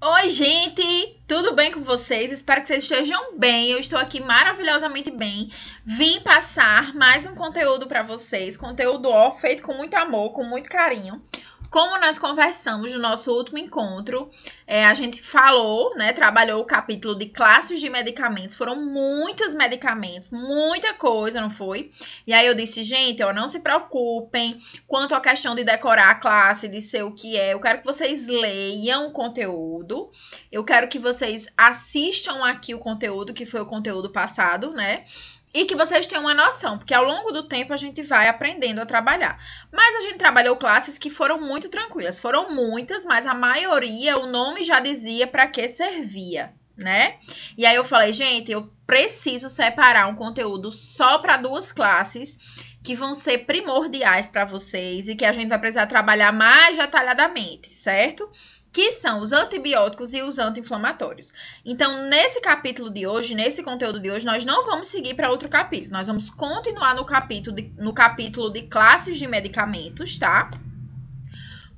Oi, gente! Tudo bem com vocês? Espero que vocês estejam bem. Eu estou aqui maravilhosamente bem. Vim passar mais um conteúdo para vocês, conteúdo ó, feito com muito amor, com muito carinho. Como nós conversamos no nosso último encontro, é, a gente falou, né? Trabalhou o capítulo de classes de medicamentos. Foram muitos medicamentos, muita coisa, não foi? E aí eu disse, gente, ó, não se preocupem quanto à questão de decorar a classe, de ser o que é. Eu quero que vocês leiam o conteúdo. Eu quero que vocês assistam aqui o conteúdo, que foi o conteúdo passado, né? E que vocês tenham uma noção, porque ao longo do tempo a gente vai aprendendo a trabalhar. Mas a gente trabalhou classes que foram muito tranquilas, foram muitas, mas a maioria, o nome já dizia para que servia, né? E aí eu falei, gente, eu preciso separar um conteúdo só para duas classes que vão ser primordiais para vocês e que a gente vai precisar trabalhar mais detalhadamente, certo? Que são os antibióticos e os anti-inflamatórios. Então, nesse capítulo de hoje, nesse conteúdo de hoje, nós não vamos seguir para outro capítulo. Nós vamos continuar no capítulo de, no capítulo de classes de medicamentos, tá?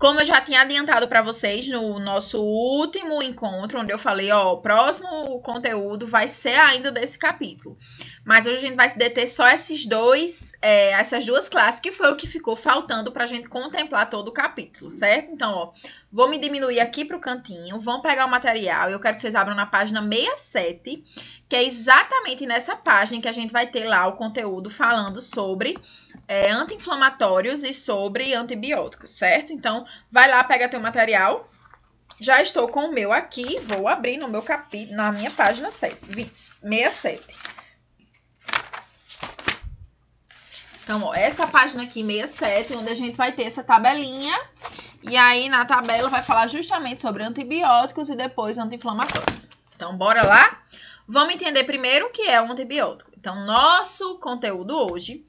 Como eu já tinha adiantado para vocês no nosso último encontro, onde eu falei, ó, o próximo conteúdo vai ser ainda desse capítulo. Mas hoje a gente vai se deter só esses dois, é, essas duas classes, que foi o que ficou faltando para a gente contemplar todo o capítulo, certo? Então, ó, vou me diminuir aqui para o cantinho, vão pegar o material, eu quero que vocês abram na página 67, que é exatamente nessa página que a gente vai ter lá o conteúdo falando sobre é, anti-inflamatórios e sobre antibióticos, certo? Então, vai lá, pega teu material. Já estou com o meu aqui, vou abrir no meu capítulo, na minha página 7, 67. Então, ó, essa página aqui, 67, onde a gente vai ter essa tabelinha. E aí, na tabela, vai falar justamente sobre antibióticos e depois anti-inflamatórios. Então, bora lá? Vamos entender primeiro o que é um antibiótico. Então, nosso conteúdo hoje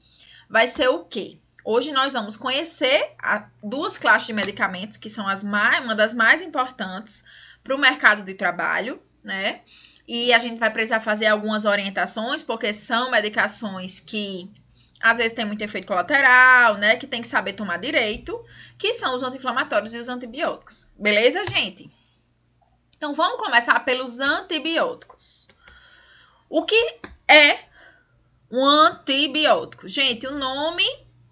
vai ser o quê? Hoje nós vamos conhecer duas classes de medicamentos que são as mais, uma das mais importantes para o mercado de trabalho, né? E a gente vai precisar fazer algumas orientações, porque são medicações que às vezes têm muito efeito colateral, né? Que tem que saber tomar direito, que são os anti-inflamatórios e os antibióticos. Beleza, gente? Então vamos começar pelos antibióticos. O que é um antibiótico? Gente, o nome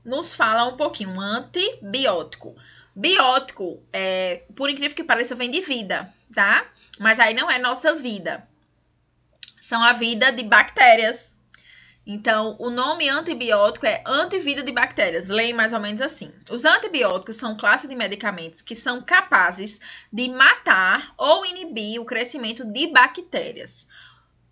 nos fala um pouquinho. Um antibiótico. Biótico, é, por incrível que pareça, vem de vida, tá? Mas aí não é nossa vida. São a vida de bactérias. Então, o nome antibiótico é antivida de bactérias. Leia mais ou menos assim. Os antibióticos são classe de medicamentos que são capazes de matar ou inibir o crescimento de bactérias.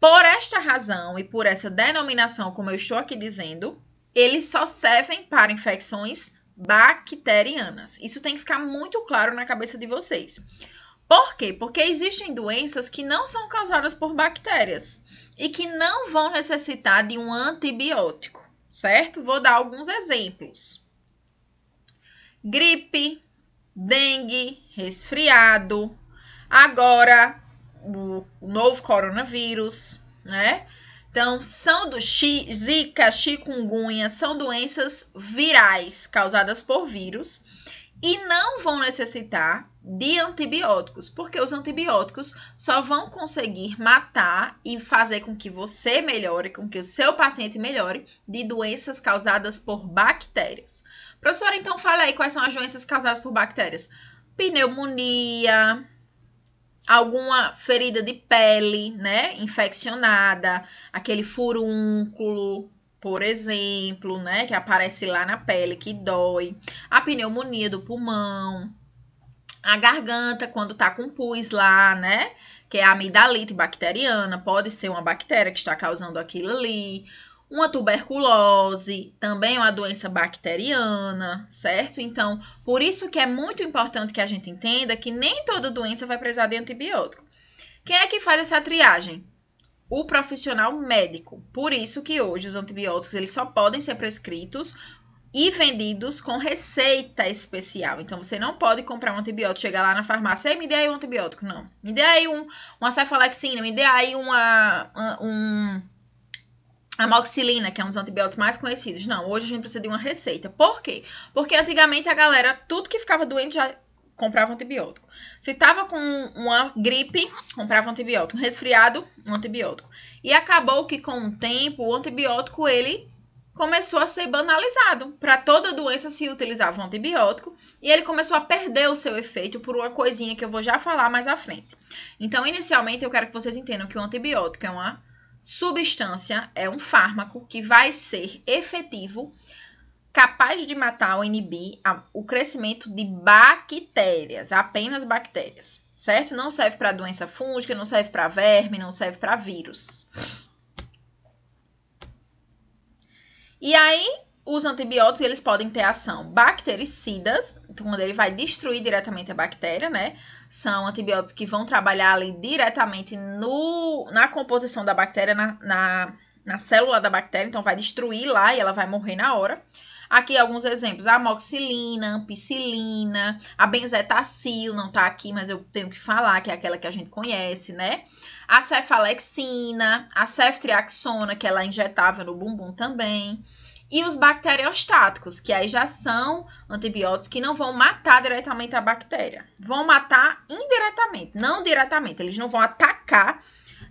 Por esta razão e por essa denominação, como eu estou aqui dizendo, eles só servem para infecções bacterianas. Isso tem que ficar muito claro na cabeça de vocês. Por quê? Porque existem doenças que não são causadas por bactérias e que não vão necessitar de um antibiótico, certo? Vou dar alguns exemplos: gripe, dengue, resfriado. Agora, o novo coronavírus, né? Então, são do Zika, chikungunya, são doenças virais causadas por vírus e não vão necessitar de antibióticos, porque os antibióticos só vão conseguir matar e fazer com que você melhore, com que o seu paciente melhore de doenças causadas por bactérias. Professora, então fala aí quais são as doenças causadas por bactérias. Pneumonia, alguma ferida de pele, né, infeccionada, aquele furúnculo, por exemplo, né, que aparece lá na pele que dói, a pneumonia do pulmão, a garganta quando tá com pus lá, né, que é a amidalite bacteriana, pode ser uma bactéria que está causando aquilo ali uma tuberculose, também é uma doença bacteriana, certo? Então, por isso que é muito importante que a gente entenda que nem toda doença vai precisar de antibiótico. Quem é que faz essa triagem? O profissional médico. Por isso que hoje os antibióticos eles só podem ser prescritos e vendidos com receita especial. Então, você não pode comprar um antibiótico, chegar lá na farmácia e me dê aí um antibiótico. Não. Me dê aí um, uma cefalexina, me dê aí uma, um amoxicilina, que é um dos antibióticos mais conhecidos. Não, hoje a gente precisa de uma receita. Por quê? Porque antigamente a galera, tudo que ficava doente já comprava antibiótico. Se tava com uma gripe, comprava antibiótico. Um resfriado, um antibiótico. E acabou que com o tempo, o antibiótico, ele começou a ser banalizado. Para toda doença se utilizava um antibiótico e ele começou a perder o seu efeito por uma coisinha que eu vou já falar mais à frente. Então, inicialmente, eu quero que vocês entendam que o antibiótico é uma substância, é um fármaco que vai ser efetivo capaz de matar ou inibir a, o crescimento de bactérias, apenas bactérias, certo? Não serve para doença fúngica, não serve para verme, não serve para vírus. E aí, os antibióticos, eles podem ter ação bactericidas, quando ele vai destruir diretamente a bactéria, né? São antibióticos que vão trabalhar ali diretamente no, na composição da bactéria, na, na, na célula da bactéria, então vai destruir lá e ela vai morrer na hora. Aqui alguns exemplos: a amoxicilina, ampicilina, a benzetacil, não tá aqui, mas eu tenho que falar, que é aquela que a gente conhece, né? A cefalexina, a ceftriaxona, que ela é injetável no bumbum também. E os bacteriostáticos, que aí já são antibióticos que não vão matar diretamente a bactéria. Vão matar indiretamente, não diretamente. Eles não vão atacar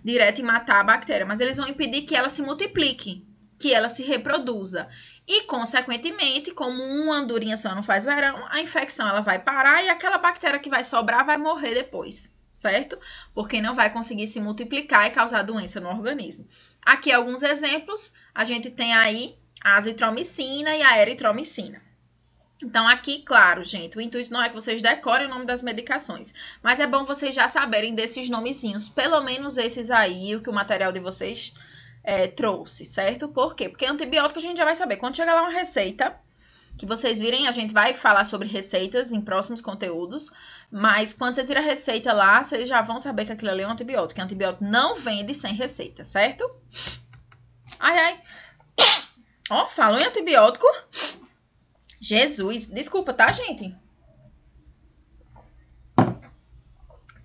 direto e matar a bactéria, mas eles vão impedir que ela se multiplique, que ela se reproduza. E, consequentemente, como uma andorinha só não faz verão, a infecção ela vai parar e aquela bactéria que vai sobrar vai morrer depois, certo? Porque não vai conseguir se multiplicar e causar doença no organismo. Aqui alguns exemplos. A gente tem aí a azitromicina e a eritromicina. Então, aqui, claro, gente, o intuito não é que vocês decorem o nome das medicações, mas é bom vocês já saberem desses nomezinhos, pelo menos esses aí, o que o material de vocês é, trouxe, certo? Por quê? Porque antibiótico a gente já vai saber. Quando chegar lá uma receita, que vocês virem, a gente vai falar sobre receitas em próximos conteúdos. Mas quando vocês viram a receita lá, vocês já vão saber que aquilo ali é um antibiótico. Que antibiótico não vende sem receita, certo? Ai, ai. Ó, falou em antibiótico. Jesus, desculpa, tá, gente?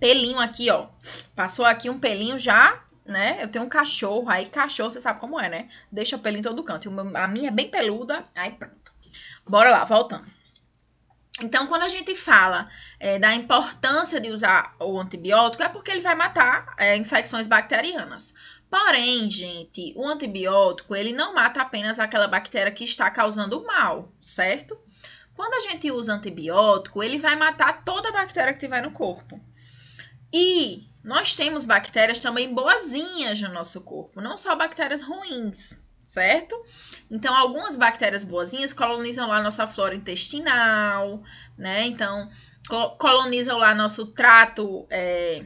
Pelinho aqui, ó. Passou aqui um pelinho já né? Eu tenho um cachorro, aí cachorro, você sabe como é, né? Deixa o pelo em todo canto. A minha é bem peluda, aí pronto. Bora lá, voltando. Então, quando a gente fala é, da importância de usar o antibiótico, é porque ele vai matar é, infecções bacterianas. Porém, gente, o antibiótico, ele não mata apenas aquela bactéria que está causando mal, certo? Quando a gente usa antibiótico, ele vai matar toda a bactéria que tiver no corpo. E nós temos bactérias também boazinhas no nosso corpo, não só bactérias ruins, certo? Então, algumas bactérias boazinhas colonizam lá nossa flora intestinal, né? Então, colonizam lá nosso trato é,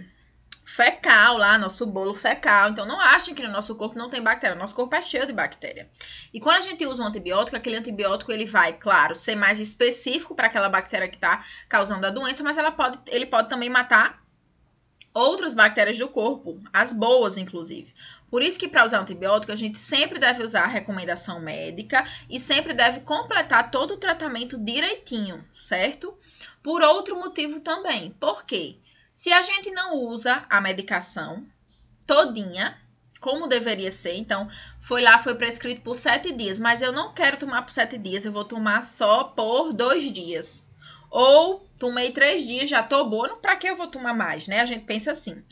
fecal, lá, nosso bolo fecal. Então, não achem que no nosso corpo não tem bactéria. Nosso corpo é cheio de bactéria. E quando a gente usa um antibiótico, aquele antibiótico ele vai, claro, ser mais específico para aquela bactéria que está causando a doença, mas ela pode, ele pode também matar outras bactérias do corpo, as boas, inclusive. Por isso que para usar antibiótico, a gente sempre deve usar a recomendação médica e sempre deve completar todo o tratamento direitinho, certo? Por outro motivo também. Por quê? Se a gente não usa a medicação todinha, como deveria ser, então foi lá, foi prescrito por sete dias, mas eu não quero tomar por sete dias, eu vou tomar só por dois dias. Ou tomei três dias, já tô boa, para que eu vou tomar mais, né? A gente pensa assim.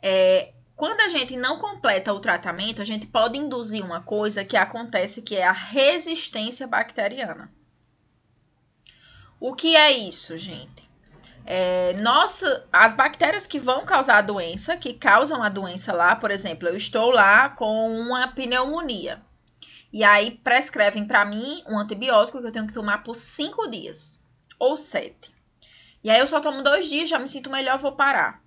É, quando a gente não completa o tratamento, a gente pode induzir uma coisa que acontece, que é a resistência bacteriana. O que é isso, gente? É, nossa, as bactérias que vão causar a doença, que causam a doença lá, por exemplo, eu estou lá com uma pneumonia. E aí prescrevem para mim um antibiótico que eu tenho que tomar por cinco dias ou sete. E aí eu só tomo dois dias, já me sinto melhor, vou parar.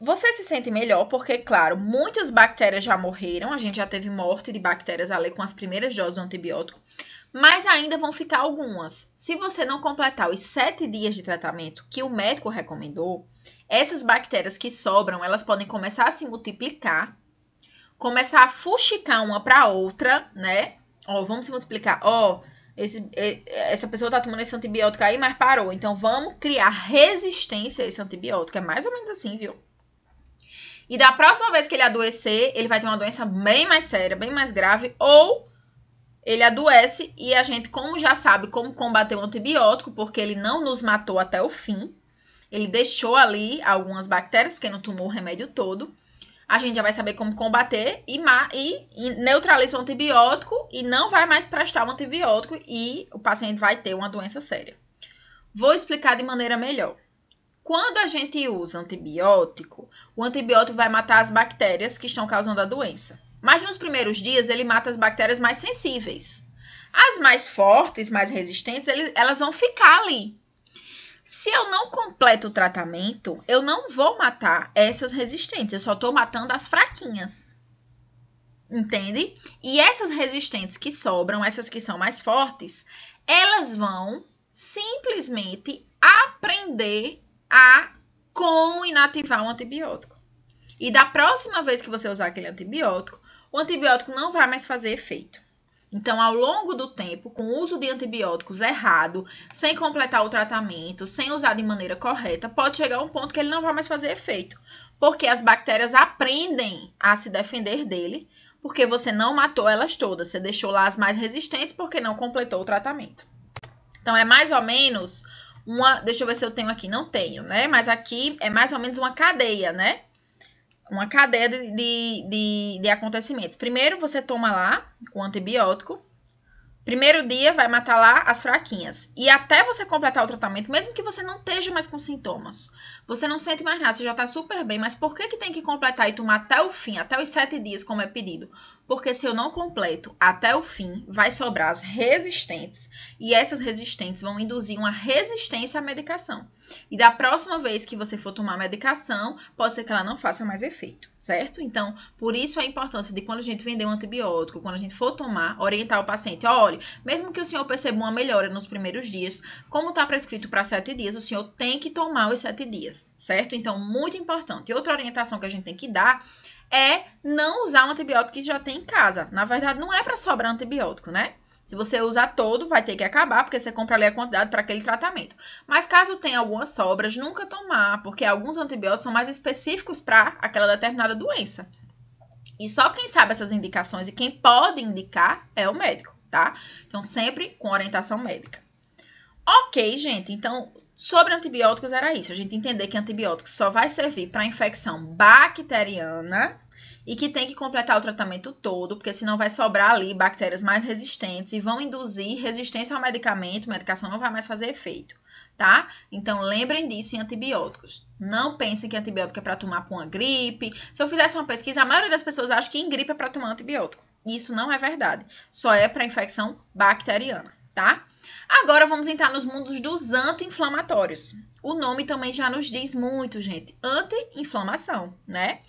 Você se sente melhor porque, claro, muitas bactérias já morreram, a gente já teve morte de bactérias ali com as primeiras doses do antibiótico, mas ainda vão ficar algumas. Se você não completar os sete dias de tratamento que o médico recomendou, essas bactérias que sobram, elas podem começar a se multiplicar, começar a fuxicar uma para outra, né? Ó, vamos se multiplicar. Ó, esse, essa pessoa tá tomando esse antibiótico aí, mas parou. Então vamos criar resistência a esse antibiótico. É mais ou menos assim, viu? E da próxima vez que ele adoecer, ele vai ter uma doença bem mais séria, bem mais grave, ou ele adoece e a gente, como já sabe como combater o antibiótico, porque ele não nos matou até o fim, ele deixou ali algumas bactérias, porque não tomou o remédio todo. A gente já vai saber como combater e, e, e neutraliza o antibiótico e não vai mais prestar o antibiótico e o paciente vai ter uma doença séria. Vou explicar de maneira melhor. Quando a gente usa antibiótico, o antibiótico vai matar as bactérias que estão causando a doença. Mas nos primeiros dias ele mata as bactérias mais sensíveis. As mais fortes, mais resistentes, ele, elas vão ficar ali. Se eu não completo o tratamento, eu não vou matar essas resistentes, eu só estou matando as fraquinhas. Entende? E essas resistentes que sobram, essas que são mais fortes, elas vão simplesmente aprender a como inativar um antibiótico. E da próxima vez que você usar aquele antibiótico, o antibiótico não vai mais fazer efeito. Então, ao longo do tempo, com o uso de antibióticos errado, sem completar o tratamento, sem usar de maneira correta, pode chegar a um ponto que ele não vai mais fazer efeito. Porque as bactérias aprendem a se defender dele, porque você não matou elas todas, você deixou lá as mais resistentes porque não completou o tratamento. Então, é mais ou menos uma. Deixa eu ver se eu tenho aqui. Não tenho, né? Mas aqui é mais ou menos uma cadeia, né? Uma cadeia de, de, de, de acontecimentos. Primeiro, você toma lá o antibiótico. Primeiro dia vai matar lá as fraquinhas. E até você completar o tratamento, mesmo que você não esteja mais com sintomas, você não sente mais nada, você já tá super bem. Mas por que, que tem que completar e tomar até o fim, até os sete dias, como é pedido? Porque se eu não completo até o fim, vai sobrar as resistentes. E essas resistentes vão induzir uma resistência à medicação. E da próxima vez que você for tomar medicação, pode ser que ela não faça mais efeito, certo? Então, por isso a importância de quando a gente vender um antibiótico, quando a gente for tomar, orientar o paciente: olha, mesmo que o senhor perceba uma melhora nos primeiros dias, como está prescrito para sete dias, o senhor tem que tomar os sete dias, certo? Então, muito importante. E outra orientação que a gente tem que dar é não usar um antibiótico que já tem em casa. Na verdade, não é para sobrar antibiótico, né? Se você usar todo, vai ter que acabar, porque você compra ali a quantidade para aquele tratamento. Mas caso tenha algumas sobras, nunca tomar, porque alguns antibióticos são mais específicos para aquela determinada doença. E só quem sabe essas indicações e quem pode indicar é o médico, tá? Então, sempre com orientação médica. Ok, gente, então sobre antibióticos era isso. A gente entender que antibiótico só vai servir para infecção bacteriana e que tem que completar o tratamento todo, porque senão vai sobrar ali bactérias mais resistentes e vão induzir resistência ao medicamento, medicação não vai mais fazer efeito, tá? Então lembrem disso em antibióticos. Não pensem que antibiótico é para tomar para uma gripe. Se eu fizesse uma pesquisa, a maioria das pessoas acha que em gripe é para tomar antibiótico. Isso não é verdade. Só é para infecção bacteriana, tá? Agora vamos entrar nos mundos dos anti-inflamatórios. O nome também já nos diz muito, gente. Anti-inflamação, né?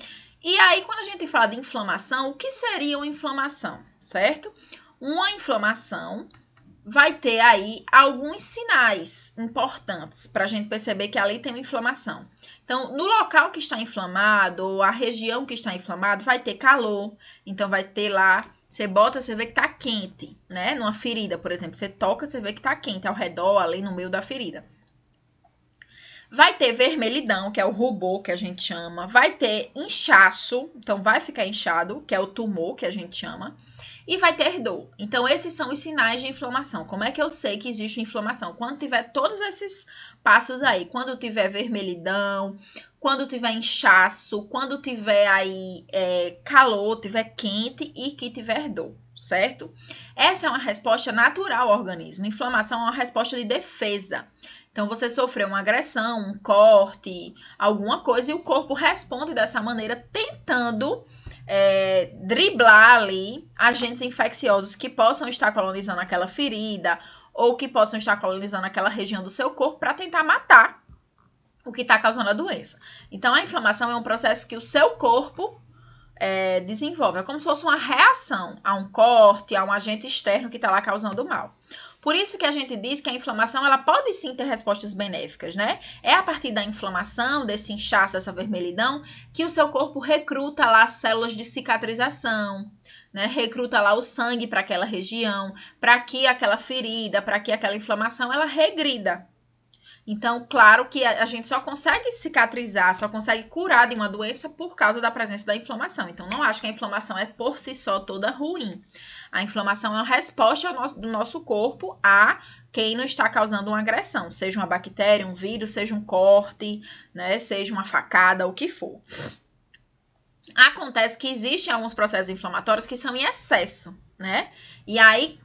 E aí, quando a gente fala de inflamação, o que seria uma inflamação, certo? Uma inflamação vai ter aí alguns sinais importantes para a gente perceber que ali tem uma inflamação. Então, no local que está inflamado, ou a região que está inflamado, vai ter calor. Então, vai ter lá, você bota, você vê que está quente, né? Numa ferida, por exemplo, você toca, você vê que está quente ao redor, ali no meio da ferida. Vai ter vermelhidão, que é o rubor que a gente chama. Vai ter inchaço, então vai ficar inchado, que é o tumor que a gente chama. E vai ter dor. Então, esses são os sinais de inflamação. Como é que eu sei que existe inflamação? Quando tiver todos esses passos aí. Quando tiver vermelhidão, quando tiver inchaço, quando tiver aí é, calor, tiver quente e que tiver dor, certo? Essa é uma resposta natural ao organismo. Inflamação é uma resposta de defesa. Então, você sofreu uma agressão, um corte, alguma coisa, e o corpo responde dessa maneira, tentando é, driblar ali agentes infecciosos que possam estar colonizando aquela ferida ou que possam estar colonizando aquela região do seu corpo para tentar matar o que está causando a doença. Então, a inflamação é um processo que o seu corpo é, desenvolve. É como se fosse uma reação a um corte, a um agente externo que está lá causando mal. Por isso que a gente diz que a inflamação ela pode sim ter respostas benéficas, né? É a partir da inflamação, desse inchaço, dessa vermelhidão, que o seu corpo recruta lá células de cicatrização, né? Recruta lá o sangue para aquela região, para que aquela ferida, para que aquela inflamação ela regrida. Então, claro que a, a, gente só consegue cicatrizar, só consegue curar de uma doença por causa da presença da inflamação. Então, não acho que a inflamação é por si só toda ruim. A inflamação é uma resposta nosso, do nosso corpo a quem não está causando uma agressão, seja uma bactéria, um vírus, seja um corte, né, seja uma facada, o que for. Acontece que existem alguns processos inflamatórios que são em excesso, né? E aí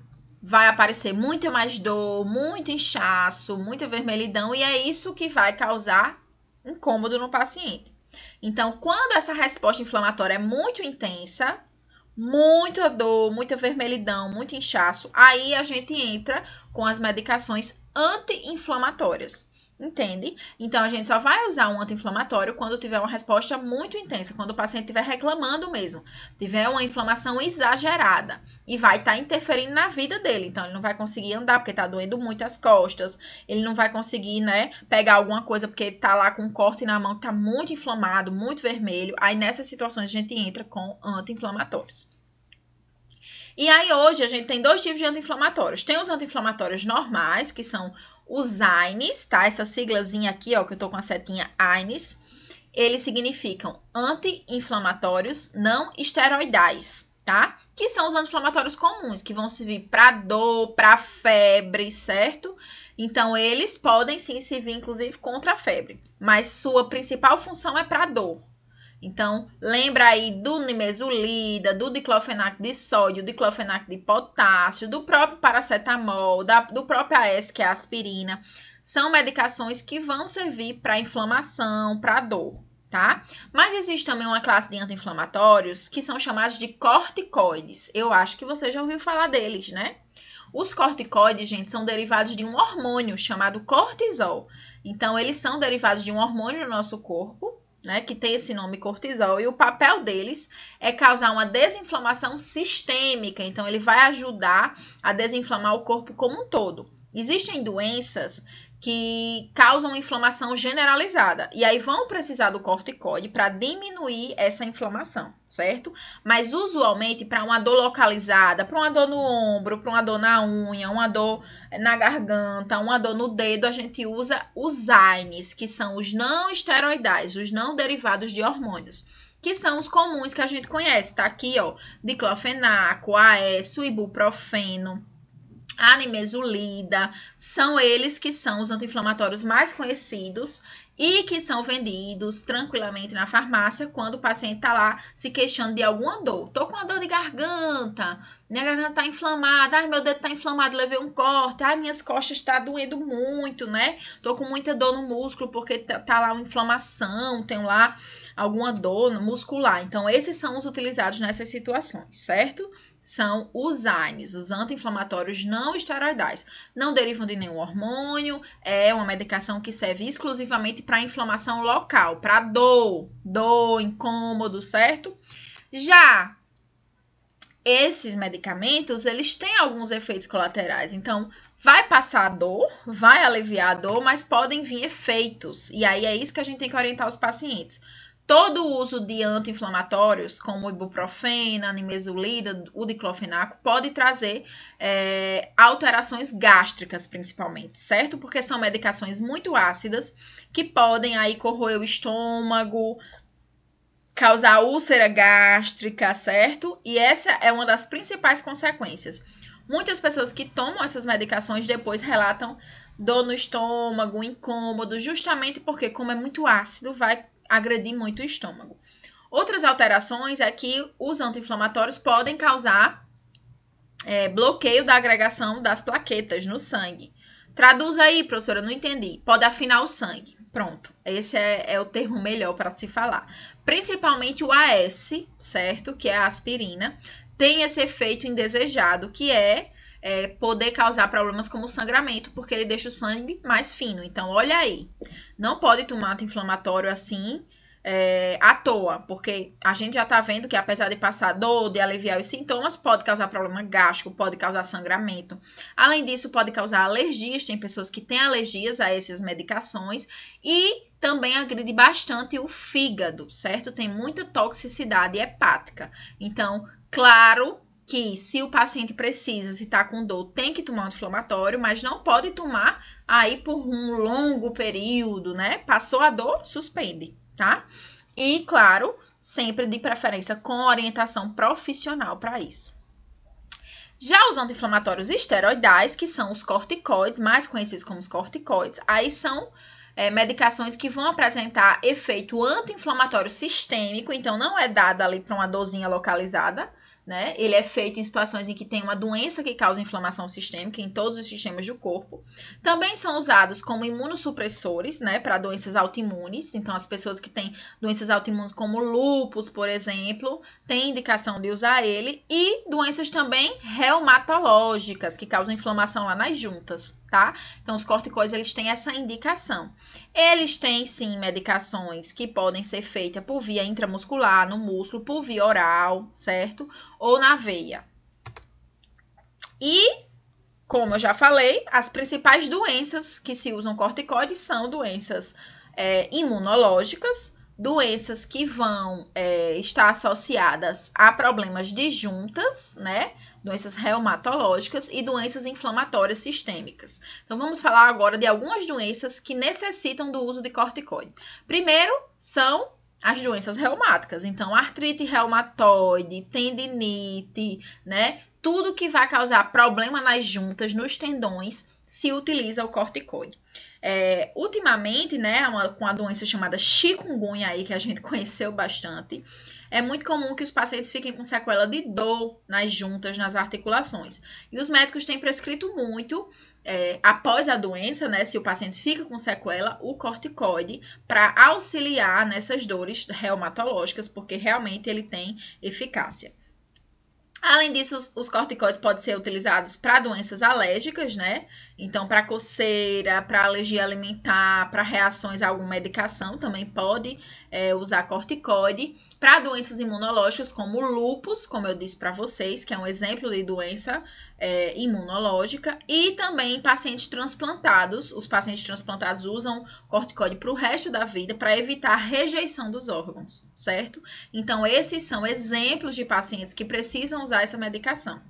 vai aparecer muita mais dor, muito inchaço, muita vermelhidão, e é isso que vai causar incômodo no paciente. Então, quando essa resposta inflamatória é muito intensa, muita dor, muita vermelhidão, muito inchaço, aí a gente entra com as medicações anti-inflamatórias. Entende? Então a gente só vai usar um anti-inflamatório quando tiver uma resposta muito intensa, quando o paciente estiver reclamando mesmo, tiver uma inflamação exagerada e vai estar tá interferindo na vida dele. Então ele não vai conseguir andar porque está doendo muito as costas, ele não vai conseguir, né, pegar alguma coisa porque está lá com um corte na mão que está muito inflamado, muito vermelho. Aí nessas situações a gente entra com anti-inflamatórios. E aí hoje a gente tem dois tipos de anti-inflamatórios. Tem os anti-inflamatórios normais, que são os AINES, tá? Essa siglazinha aqui, ó, que eu tô com a setinha AINES, eles significam anti-inflamatórios não esteroidais, tá? Que são os anti-inflamatórios comuns, que vão servir para dor, para febre, certo? Então, eles podem sim servir, inclusive, contra a febre, mas sua principal função é para dor, então, lembra aí do nimesulida, do diclofenac de sódio, diclofenac de potássio, do próprio paracetamol, da, do próprio AS, que é a aspirina. São medicações que vão servir para inflamação, para dor, tá? Mas existe também uma classe de anti-inflamatórios que são chamados de corticoides. Eu acho que você já ouviu falar deles, né? Os corticoides, gente, são derivados de um hormônio chamado cortisol. Então, eles são derivados de um hormônio no nosso corpo né, que tem esse nome cortisol, e o papel deles é causar uma desinflamação sistêmica, então ele vai ajudar a desinflamar o corpo como um todo. Existem doenças que causam inflamação generalizada. E aí vão precisar do corticoide para diminuir essa inflamação, certo? Mas usualmente para uma dor localizada, para uma dor no ombro, para uma dor na unha, uma dor na garganta, uma dor no dedo, a gente usa os AINES, que são os não esteroidais, os não derivados de hormônios que são os comuns que a gente conhece, tá aqui, ó, diclofenaco, AS, ibuprofeno, a nimesulida, são eles que são os anti-inflamatórios mais conhecidos e que são vendidos tranquilamente na farmácia quando o paciente está lá se queixando de alguma dor. Tô com uma dor de garganta, minha garganta tá inflamada, ai meu dedo tá inflamado, levei um corte, ai minhas costas está doendo muito, né? Tô com muita dor no músculo porque tá, tá lá uma inflamação, tenho lá alguma dor muscular. Então esses são os utilizados nessas situações, certo? são os AINES, os anti-inflamatórios não esteroidais. Não derivam de nenhum hormônio, é uma medicação que serve exclusivamente para inflamação local, para dor, dor, incômodo, certo? Já esses medicamentos, eles têm alguns efeitos colaterais. Então, vai passar a dor, vai aliviar a dor, mas podem vir efeitos. E aí é isso que a gente tem que orientar os pacientes Todo o uso de anti-inflamatórios, como ibuprofeno, nimesulida, o diclofenaco, pode trazer é, alterações gástricas, principalmente, certo? Porque são medicações muito ácidas que podem aí corroer o estômago, causar úlcera gástrica, certo? E essa é uma das principais consequências. Muitas pessoas que tomam essas medicações depois relatam dor no estômago, incômodo, justamente porque, como é muito ácido, vai agredir muito o estômago. Outras alterações é que os anti-inflamatórios podem causar é, bloqueio da agregação das plaquetas no sangue. Traduz aí, professora, não entendi. Pode afinar o sangue. Pronto, esse é, é o termo melhor para se falar. Principalmente o AS, certo? Que é a aspirina, tem esse efeito indesejado, que é, é poder causar problemas como sangramento, porque ele deixa o sangue mais fino. Então, olha aí, não pode tomar anti-inflamatório assim é, à toa, porque a gente já tá vendo que apesar de passar dor, de aliviar os sintomas, pode causar problema gástrico, pode causar sangramento. Além disso, pode causar alergias, tem pessoas que têm alergias a essas medicações e também agride bastante o fígado, certo? Tem muita toxicidade hepática. Então, claro que se o paciente precisa, se tá com dor, tem que tomar anti-inflamatório, mas não pode tomar aí por um longo período, né? Passou a dor, suspende, tá? E, claro, sempre de preferência com orientação profissional para isso. Já os anti-inflamatórios esteroidais, que são os corticoides, mais conhecidos como os corticoides, aí são é, medicações que vão apresentar efeito anti-inflamatório sistêmico, então não é dada ali para uma dorzinha localizada, né? Ele é feito em situações em que tem uma doença que causa inflamação sistêmica em todos os sistemas do corpo. Também são usados como imunossupressores, né, para doenças autoimunes. Então, as pessoas que têm doenças autoimunes como lúpus, por exemplo, têm indicação de usar ele e doenças também reumatológicas que causam inflamação lá nas juntas, tá? Então, os corticoides eles têm essa indicação. Eles têm sim medicações que podem ser feitas por via intramuscular, no músculo, por via oral, certo? Ou na veia. E, como eu já falei, as principais doenças que se usam corticoides são doenças é, imunológicas, doenças que vão é, estar associadas a problemas de juntas, né? doenças reumatológicas e doenças inflamatórias sistêmicas. Então vamos falar agora de algumas doenças que necessitam do uso de corticoide. Primeiro são as doenças reumáticas, então artrite reumatoide, tendinite, né? Tudo que vai causar problema nas juntas, nos tendões, se utiliza o corticoide. É, ultimamente, né, uma, com a doença chamada chikungunya aí, que a gente conheceu bastante, é muito comum que os pacientes fiquem com sequela de dor nas juntas, nas articulações. E os médicos têm prescrito muito, é, após a doença, né, se o paciente fica com sequela, o corticoide para auxiliar nessas dores reumatológicas, porque realmente ele tem eficácia. Além disso, os, os corticoides podem ser utilizados para doenças alérgicas, né? Então, para coceira, para alergia alimentar, para reações a alguma medicação, também pode é, usar corticoide. Para doenças imunológicas, como lupus, como eu disse para vocês, que é um exemplo de doença é, imunológica. E também pacientes transplantados. Os pacientes transplantados usam corticoide para o resto da vida para evitar rejeição dos órgãos, certo? Então, esses são exemplos de pacientes que precisam usar essa medicação.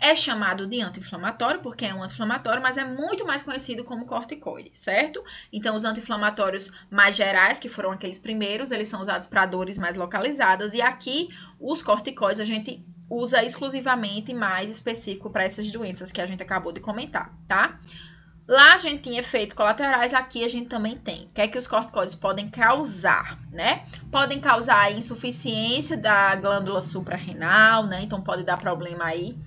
É chamado de anti-inflamatório porque é um anti-inflamatório, mas é muito mais conhecido como corticoide, certo? Então, os anti-inflamatórios mais gerais, que foram aqueles primeiros, eles são usados para dores mais localizadas. E aqui, os corticoides, a gente usa exclusivamente mais específico para essas doenças que a gente acabou de comentar, tá? Lá a gente tinha efeitos colaterais, aqui a gente também tem. O que é que os corticoides podem causar, né? Podem causar insuficiência da glândula suprarrenal, né? Então pode dar problema aí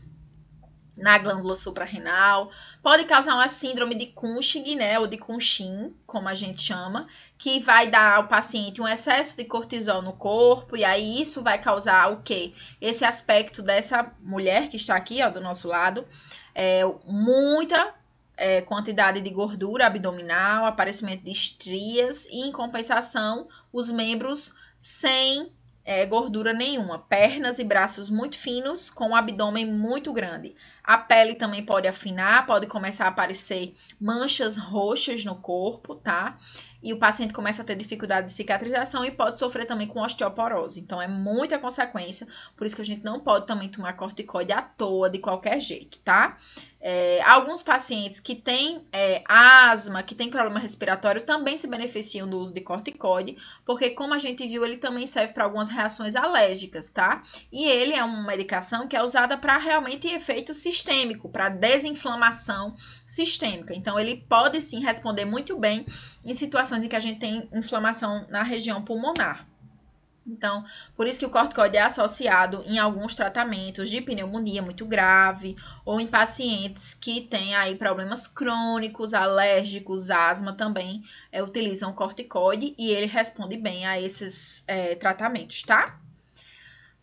na glândula suprarrenal, pode causar uma síndrome de Cushing, né, ou de Cushing, como a gente chama, que vai dar ao paciente um excesso de cortisol no corpo, e aí isso vai causar o quê? Esse aspecto dessa mulher que está aqui, ó, do nosso lado, é, muita é, quantidade de gordura abdominal, aparecimento de estrias, e em compensação, os membros sem é, gordura nenhuma, pernas e braços muito finos, com o abdômen muito grande. A pele também pode afinar, pode começar a aparecer manchas roxas no corpo, tá? E o paciente começa a ter dificuldade de cicatrização e pode sofrer também com osteoporose. Então, é muita consequência, por isso que a gente não pode também tomar corticoide à toa, de qualquer jeito, tá? É, alguns pacientes que têm é, asma, que têm problema respiratório, também se beneficiam do uso de corticoide, porque, como a gente viu, ele também serve para algumas reações alérgicas, tá? E ele é uma medicação que é usada para realmente efeito sistêmico, para desinflamação sistêmica. Então, ele pode sim responder muito bem em situações em que a gente tem inflamação na região pulmonar. Então, por isso que o corticoide é associado em alguns tratamentos de pneumonia muito grave ou em pacientes que têm aí problemas crônicos, alérgicos, asma também é, utilizam o corticoide e ele responde bem a esses é, tratamentos, tá?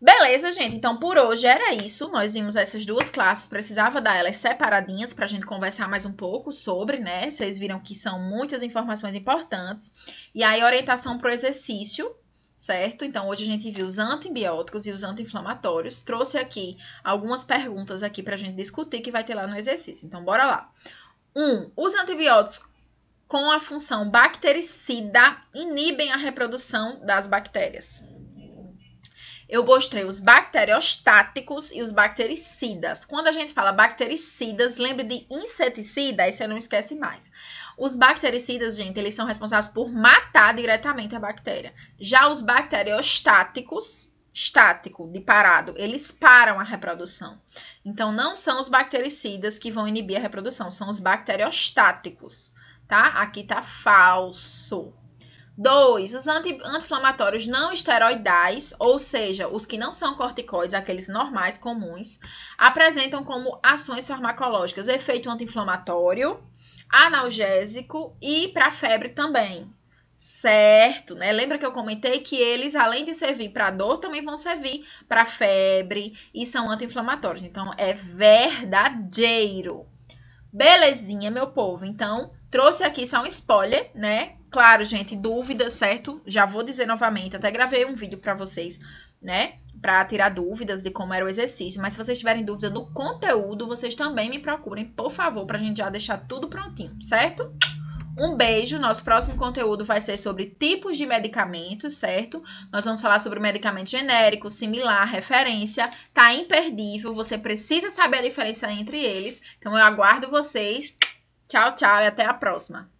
Beleza, gente. Então, por hoje era isso. Nós vimos essas duas classes. Precisava dar elas separadinhas para a gente conversar mais um pouco sobre, né? Vocês viram que são muitas informações importantes. E aí, orientação para o exercício certo? Então, hoje a gente viu os antibióticos e os anti-inflamatórios. Trouxe aqui algumas perguntas aqui para a gente discutir que vai ter lá no exercício. Então, bora lá. Um, os antibióticos com a função bactericida inibem a reprodução das bactérias. Eu mostrei os bacteriostáticos e os bactericidas. Quando a gente fala bactericidas, lembre de inseticida, aí você não esquece mais. Os bactericidas, gente, eles são responsáveis por matar diretamente a bactéria. Já os bacteriostáticos, estático, de parado, eles param a reprodução. Então, não são os bactericidas que vão inibir a reprodução, são os bacteriostáticos, tá? Aqui tá falso. Dois, os anti-inflamatórios não esteroidais, ou seja, os que não são corticoides, aqueles normais, comuns, apresentam como ações farmacológicas efeito anti-inflamatório, analgésico e para febre também. Certo, né? Lembra que eu comentei que eles, além de servir para dor, também vão servir para febre e são anti-inflamatórios. Então, é verdadeiro. Belezinha, meu povo. Então, trouxe aqui só um spoiler, né? Claro, gente, dúvidas, certo? Já vou dizer novamente, até gravei um vídeo para vocês, né? Para tirar dúvidas de como era o exercício. Mas se vocês tiverem dúvida no conteúdo, vocês também me procurem, por favor, pra gente já deixar tudo prontinho, certo? Um beijo. Nosso próximo conteúdo vai ser sobre tipos de medicamentos, certo? Nós vamos falar sobre medicamento genérico, similar, referência. Tá imperdível. Você precisa saber a diferença entre eles. Então eu aguardo vocês. Tchau, tchau e até a próxima.